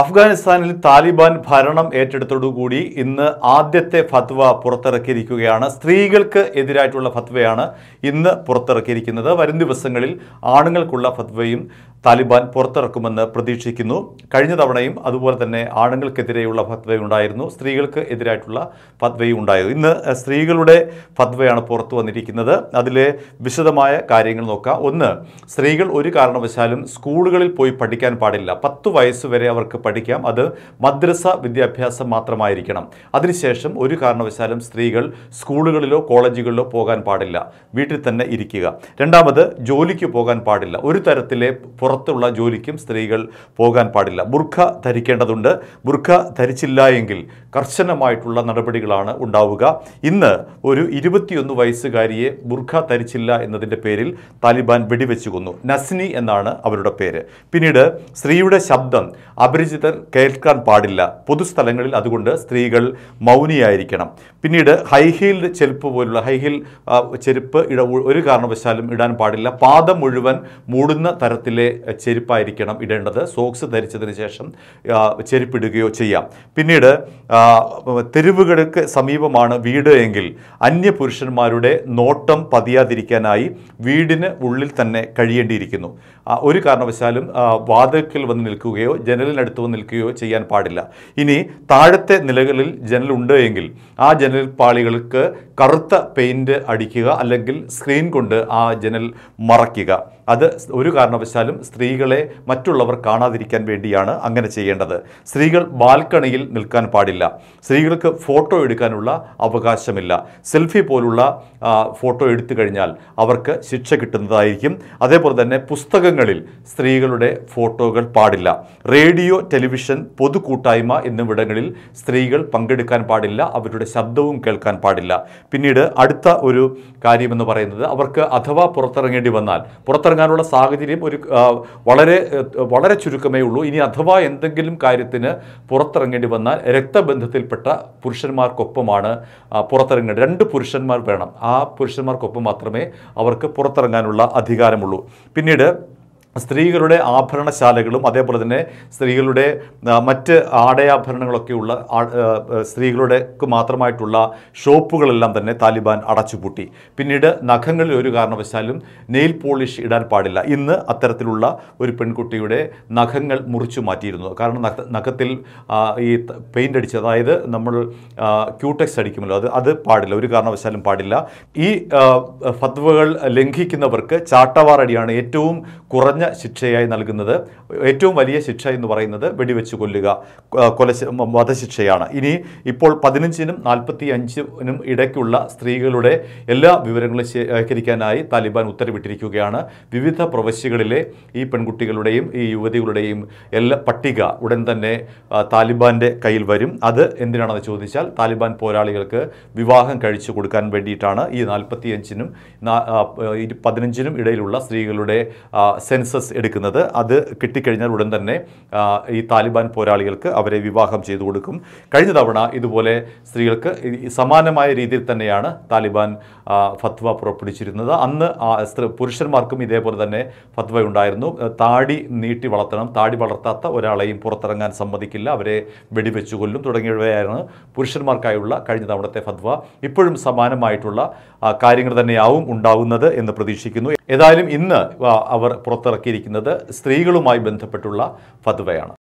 അഫ്ഗാനിസ്ഥാനിൽ താലിബാൻ ഭരണം ഏറ്റെടുത്തോടുകൂടി ഇന്ന് ആദ്യത്തെ ഫത്വ പുറത്തിറക്കിയിരിക്കുകയാണ്. സ്ത്രീകൾക്ക് എതിരായിട്ടുള്ള ഫത്വയാണ് ഇന്ന് പുറത്തിറക്കിയിരിക്കുന്നത്. വരും ദിവസങ്ങളിൽ ആണുങ്ങൾക്കുള്ള ഫത്വയും താലിബാൻ പുറത്തിറക്കുമെന്ന് പ്രതീക്ഷിക്കുന്നു. കഴിഞ്ഞ തവണയും അതുപോലെ തന്നെ ആണുങ്ങൾക്കെതിരെയുള്ള ഫത്വയുണ്ടായിരുന്നു സ്ത്രീകൾക്ക് എതിരായിട്ടുള്ള ഫത്വയും ഉണ്ടായിരുന്നു. ഇന്ന് സ്ത്രീകളുടെ ഫത്വയാണ് പുറത്തു വന്നിരിക്കുന്നത്. അതിലെ വിശദമായ കാര്യങ്ങൾ നോക്കാം. ഒന്ന് സ്ത്രീകൾ ഒരു കാരണവശാലും സ്കൂളുകളിൽ പോയി പഠിക്കാൻ പാടില്ല. പത്ത് വയസ്സുവരെ അവർക്ക് പഠിക്കാം. അത് മദ്രസ വിദ്യാഭ്യാസം മാത്രമായിരിക്കണം. അതിനുശേഷം ഒരു കാരണവശാലും സ്ത്രീകൾ സ്കൂളുകളിലോ കോളേജുകളിലോ പോകാൻ പാടില്ല. വീട്ടിൽ തന്നെ ഇരിക്കുക. രണ്ടാമത് ജോലിക്ക് പോകാൻ പാടില്ല. ഒരു തരത്തിലെ പുറത്തുള്ള ജോലിക്കും സ്ത്രീകൾ പോകാൻ പാടില്ല. ബുർഖ ധരിക്കേണ്ടതുണ്ട്. ബുർഖ ധരിച്ചില്ല എങ്കിൽ കർശനമായിട്ടുള്ള നടപടികളാണ് ഉണ്ടാവുക. ഇന്ന് ഒരു ഇരുപത്തിയൊന്ന് വയസ്സുകാരിയെ ബുർഖ ധരിച്ചില്ല എന്നതിന്റെ പേരിൽ താലിബാൻ വെടിവെച്ചു കൊന്നു. നസ്നി എന്നാണ് അവരുടെ പേര്. പിന്നീട് സ്ത്രീയുടെ ശബ്ദം അപരിചിതർ കേൾക്കാൻ പാടില്ല. പൊതുസ്ഥലങ്ങളിൽ അതുകൊണ്ട് സ്ത്രീകൾ മൗനിയായിരിക്കണം. പിന്നീട് ഹൈഹീൽഡ് ചെരുപ്പ് പോലുള്ള ഹൈഹീൽ ചെരുപ്പ് ഇട ഒരു കാരണവശാലും ഇടാൻ പാടില്ല. പാദം മുഴുവൻ മൂടുന്ന തരത്തിലെ ചെരുപ്പായിരിക്കണം ഇടേണ്ടത്. സോക്സ് ധരിച്ചതിന് ശേഷം ചെരുപ്പിടുകയോ ചെയ്യാം. പിന്നീട് തെരുവുകൾക്ക് സമീപമാണ് വീട് എങ്കിൽ അന്യ പുരുഷന്മാരുടെ നോട്ടം പതിയാതിരിക്കാനായി വീടിന് ഉള്ളിൽ തന്നെ കഴിയേണ്ടിയിരിക്കുന്നു. ഒരു കാരണവശാലും വാതിൽക്കൽ വന്ന് നിൽക്കുകയോ ജനലിനടുത്ത് വന്ന് നിൽക്കുകയോ ചെയ്യാൻ പാടില്ല. ഇനി താഴത്തെ നിലകളിൽ ജനലുണ്ട് എങ്കിൽ ആ ജനൽ പാളികൾക്ക് കറുത്ത പെയിന്റ് അടിക്കുക അല്ലെങ്കിൽ സ്ക്രീൻ കൊണ്ട് ആ ജനൽ മറയ്ക്കുക. അത് ഒരു കാരണവശാലും സ്ത്രീകളെ മറ്റുള്ളവർ കാണാതിരിക്കാൻ വേണ്ടിയാണ് അങ്ങനെ ചെയ്യേണ്ടത്. സ്ത്രീകൾ ബാൽക്കണിയിൽ നിൽക്കാൻ പാടില്ല. സ്ത്രീകൾക്ക് ഫോട്ടോ എടുക്കാനുള്ള അവകാശമില്ല. സെൽഫി പോലുള്ള ഫോട്ടോ എടുത്തു കഴിഞ്ഞാൽ അവർക്ക് ശിക്ഷ കിട്ടുന്നതായിരിക്കും. അതേപോലെ തന്നെ പുസ്തകങ്ങളിൽ സ്ത്രീകളുടെ ഫോട്ടോകൾ പാടില്ല. റേഡിയോ ടെലിവിഷൻ പൊതുകൂട്ടായ്മ എന്നിവിടങ്ങളിൽ സ്ത്രീകൾ പങ്കെടുക്കാൻ പാടില്ല അവരുടെ ശബ്ദവും കേൾക്കാൻ പാടില്ല. പിന്നീട് അടുത്ത ഒരു കാര്യമെന്ന് പറയുന്നത് അവർക്ക് അഥവാ പുറത്തിറങ്ങേണ്ടി വന്നാൽ. പുറത്തിറങ്ങാനുള്ള സാഹചര്യം ഒരു വളരെ വളരെ ചുരുക്കമേ ഉള്ളൂ. ഇനി അഥവാ എന്തെങ്കിലും കാര്യത്തിന് പുറത്തിറങ്ങേണ്ടി വന്നാൽ രക്തബന്ധത്തിൽപ്പെട്ട പുരുഷന്മാർക്കൊപ്പമാണ് പുറത്തിറങ്ങേണ്ടത്. രണ്ട് പുരുഷന്മാർ വേണം. ആ പുരുഷന്മാർക്കൊപ്പം മാത്രമേ അവർക്ക് പുറത്തിറങ്ങാനുള്ള അധികാരമുള്ളൂ. പിന്നീട് സ്ത്രീകളുടെ ആഭരണശാലകളും അതേപോലെ തന്നെ സ്ത്രീകളുടെ മറ്റ് ആടയാഭരണങ്ങളൊക്കെയുള്ള സ്ത്രീകളുടെക്ക് മാത്രമായിട്ടുള്ള ഷോപ്പുകളെല്ലാം തന്നെ താലിബാൻ അടച്ചുപൂട്ടി. പിന്നീട് നഖങ്ങളിൽ ഒരു കാരണവശാലും നെയിൽ പോളിഷ് ഇടാൻ പാടില്ല. ഇന്ന് അത്തരത്തിലുള്ള ഒരു പെൺകുട്ടിയുടെ നഖങ്ങൾ മുറിച്ചു മാറ്റിയിരുന്നു. കാരണം നഖത്തിൽ ഈ പെയിന്റ് അടിച്ച് അതായത് നമ്മൾ ക്യൂടെക്സ് അടിക്കുമല്ലോ അത് അത് പാടില്ല ഒരു കാരണവശാലും പാടില്ല. ഈ ഫത്വകൾ ലംഘിക്കുന്നവർക്ക് ചാട്ടവാറടിയാണ് ഏറ്റവും കുറഞ്ഞ ശിക്ഷയായി നൽകുന്നത് ഏറ്റവും വലിയ ശിക്ഷ എന്ന് പറയുന്നത് വെടിവെച്ച് കൊല്ലുക കൊല വധശിക്ഷയാണ്. ഇനി ഇപ്പോൾ പതിനഞ്ചിനും നാൽപ്പത്തി അഞ്ചിനും ഇടയ്ക്കുള്ള സ്ത്രീകളുടെ എല്ലാ വിവരങ്ങളും ശേഖരിക്കാനായി താലിബാൻ ഉത്തരവിട്ടിരിക്കുകയാണ്. വിവിധ പ്രവശ്യകളിലെ ഈ പെൺകുട്ടികളുടെയും ഈ യുവതികളുടെയും എല്ലാ പട്ടിക ഉടൻ തന്നെ താലിബാന്റെ കയ്യിൽ വരും. അത് എന്തിനാണെന്ന് ചോദിച്ചാൽ താലിബാൻ പോരാളികൾക്ക് വിവാഹം കഴിച്ചു കൊടുക്കാൻ വേണ്ടിയിട്ടാണ് ഈ നാൽപ്പത്തിയഞ്ചിനും പതിനഞ്ചിനും ഇടയിലുള്ള സ്ത്രീകളുടെ സെൻസസ് എടുക്കുന്നത്. അത് കിട്ടിക്കഴിഞ്ഞാൽ ഉടൻ തന്നെ ഈ താലിബാൻ പോരാളികൾക്ക് അവരെ വിവാഹം ചെയ്തു കൊടുക്കും. കഴിഞ്ഞ തവണ ഇതുപോലെ സ്ത്രീകൾക്ക് സമാനമായ രീതിയിൽ തന്നെയാണ് താലിബാൻ ഫത്വ പുറപ്പെടുവിച്ചിരുന്നത്. അന്ന് പുരുഷന്മാർക്കും ഇതേപോലെ തന്നെ ഫത്വ ഉണ്ടായിരുന്നു. താടി നീട്ടി വളർത്തണം. താടി വളർത്താത്ത ഒരാളെയും പുറത്തിറങ്ങാൻ സമ്മതിക്കില്ല. അവരെ വെടിവെച്ചു കൊല്ലും തുടങ്ങിയവയായിരുന്നു പുരുഷന്മാർക്കായുള്ള കഴിഞ്ഞ തവണത്തെ ഫത്വ. ഇപ്പോഴും സമാനമായിട്ടുള്ള കാര്യങ്ങൾ തന്നെയാവും ഉണ്ടാവുന്നത് എന്ന് പ്രതീക്ഷിക്കുന്നു. ഏതായാലും ഇന്ന് അവർ പുറത്തിറക്കിയിരിക്കുന്നത് സ്ത്രീകളുമായി ബന്ധപ്പെട്ടുള്ള ഫത്വയാണ്.